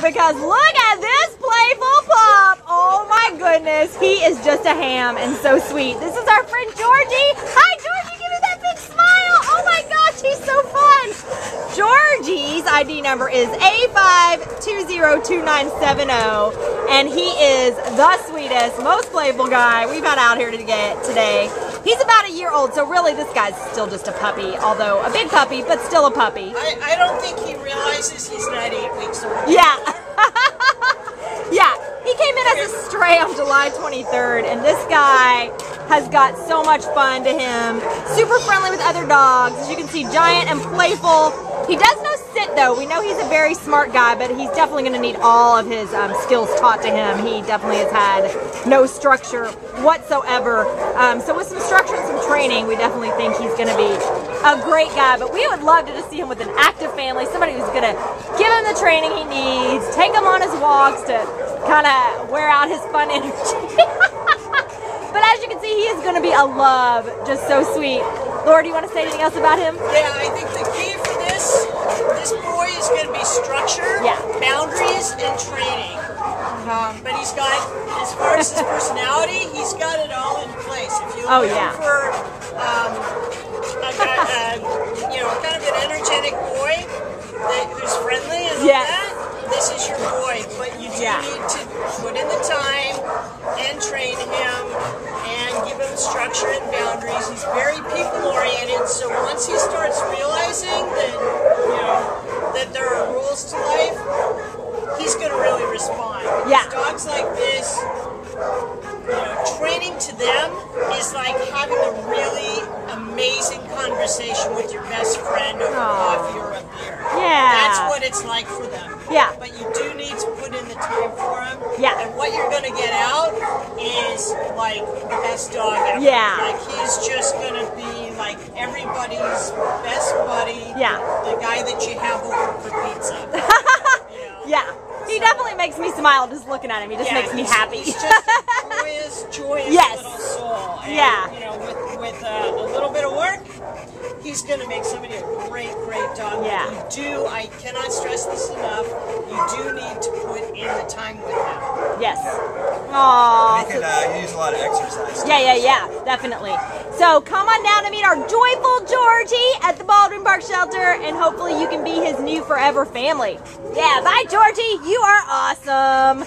because look at this playful pup. Oh my goodness, he is just a ham and so sweet. This is our friend Georgie. Hi Georgie, give me that big smile. Oh my gosh, he's so fun. Georgie's ID number is A5202970 and he is the sweetest, most playful guy we've had out here to get today. He's about a year old, so really this guy's still just a puppy, although a big puppy, but still a puppy. I, I don't think he realizes he's not eight weeks old. Yeah. July 23rd, and this guy has got so much fun to him. Super friendly with other dogs. As you can see, giant and playful. He does know sit, though. We know he's a very smart guy, but he's definitely going to need all of his um, skills taught to him. He definitely has had no structure whatsoever. Um, so with some structure and some training, we definitely think he's going to be a great guy. But we would love to just see him with an active family, somebody who's going to give him the training he needs, take him on his walks to kind of wear out his fun energy. but as you can see, he is going to be a love, just so sweet. Laura, do you want to say anything else about him? Yeah, I think the key for this, this boy is going to be structure, Yeah. boundaries, and training. Um, but he's got, as far as his personality, he's got it all in place. If you're Oh, yeah. for, um, a, guy- uh, you know, kind of an energetic boy so once he starts realizing that you know that there are rules to life, he's going to really respond. Yeah. Dogs like this, you know, training to them is like having a really amazing conversation with your best friend over coffee or a beer. Yeah. That's what it's like for them. Yeah. But you do need to put in the time for. Yeah. And what you're going to get out is like the best dog ever. Yeah. Like he's just going to be like everybody's best buddy. Yeah. The guy that you have over for pizza. You know? Yeah. He definitely makes me smile just looking at him. He just Yeah, makes me he's- happy. He's just a joyous, joyous Yes. little soul. And, Yeah. You know, with with uh, a little bit of work, he's going to make somebody a great, great dog. Yeah. You do. I cannot stress this enough. You do need to put in the time with. Yes. Aww. He could uh, use a lot of exercise. Yeah, yeah, yeah, definitely. So come on down to meet our joyful Georgie at the Baldwin Park Shelter, and hopefully you can be his new forever family. Yeah, bye, Georgie. You are awesome.